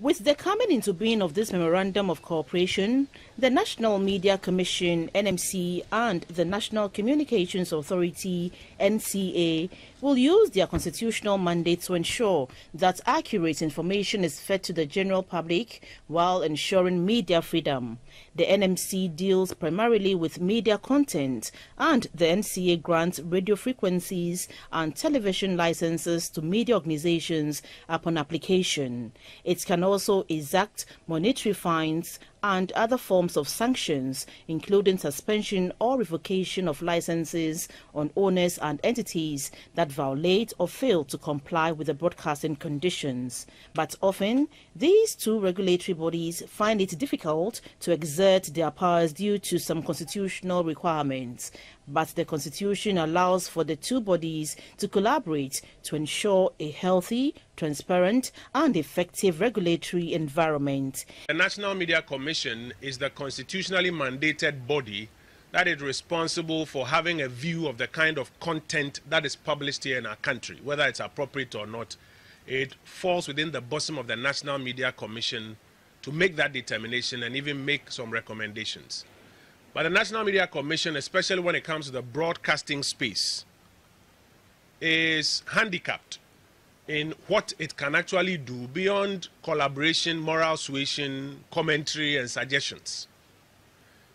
With the coming into being of this Memorandum of Cooperation, the National Media Commission NMC and the National Communications Authority NCA will use their constitutional mandate to ensure that accurate information is fed to the general public while ensuring media freedom. The NMC deals primarily with media content and the NCA grants radio frequencies and television licenses to media organizations upon application. It can also exact monetary fines and other forms of sanctions, including suspension or revocation of licenses on owners and entities that violate or fail to comply with the broadcasting conditions. But often, these two regulatory bodies find it difficult to exert their powers due to some constitutional requirements but the Constitution allows for the two bodies to collaborate to ensure a healthy, transparent and effective regulatory environment. The National Media Commission is the constitutionally mandated body that is responsible for having a view of the kind of content that is published here in our country, whether it's appropriate or not. It falls within the bosom of the National Media Commission to make that determination and even make some recommendations. But the National Media Commission, especially when it comes to the broadcasting space, is handicapped in what it can actually do beyond collaboration, moral suasion, commentary, and suggestions.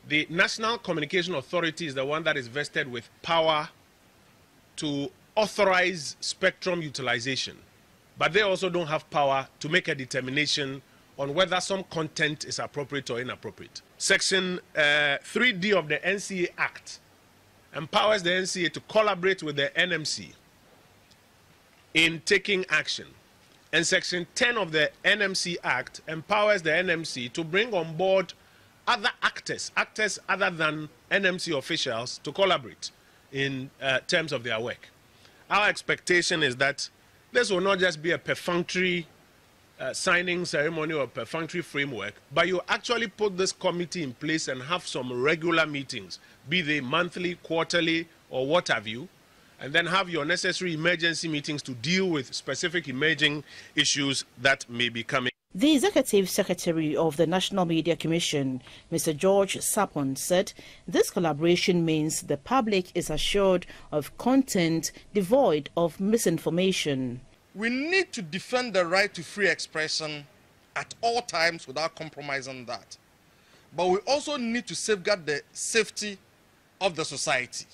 The National Communication Authority is the one that is vested with power to authorize spectrum utilization, but they also don't have power to make a determination on whether some content is appropriate or inappropriate. Section uh, 3D of the NCA Act empowers the NCA to collaborate with the NMC in taking action. And Section 10 of the NMC Act empowers the NMC to bring on board other actors, actors other than NMC officials, to collaborate in uh, terms of their work. Our expectation is that this will not just be a perfunctory uh, signing ceremony or perfunctory framework, but you actually put this committee in place and have some regular meetings, be they monthly, quarterly, or what have you, and then have your necessary emergency meetings to deal with specific emerging issues that may be coming. The Executive Secretary of the National Media Commission, Mr. George Sarpong, said this collaboration means the public is assured of content devoid of misinformation we need to defend the right to free expression at all times without compromising that. But we also need to safeguard the safety of the society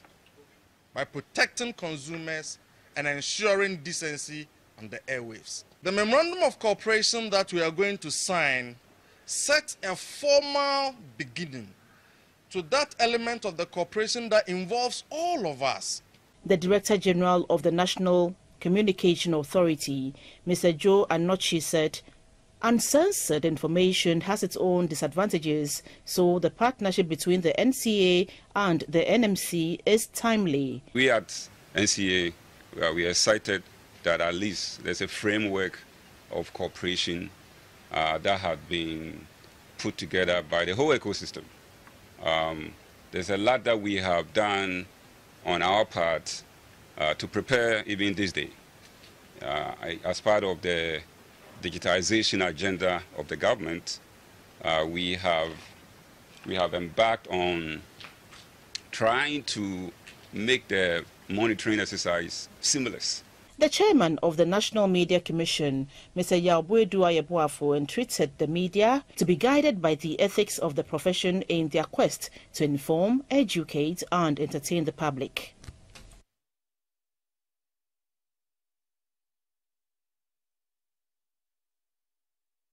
by protecting consumers and ensuring decency on the airwaves. The memorandum of cooperation that we are going to sign sets a formal beginning to that element of the cooperation that involves all of us. The Director General of the National Communication Authority, Mr. Joe Anokye said, Uncensored information has its own disadvantages, so the partnership between the NCA and the NMC is timely. We at NCA we are excited that at least there's a framework of cooperation uh, that has been put together by the whole ecosystem. Um, there's a lot that we have done on our part uh, to prepare even this day. Uh, as part of the digitization agenda of the government, uh, we have we have embarked on trying to make the monitoring exercise seamless. The chairman of the National Media Commission, Mr. Yaw Boadu-Ayeboafo, entreated the media to be guided by the ethics of the profession in their quest to inform, educate, and entertain the public.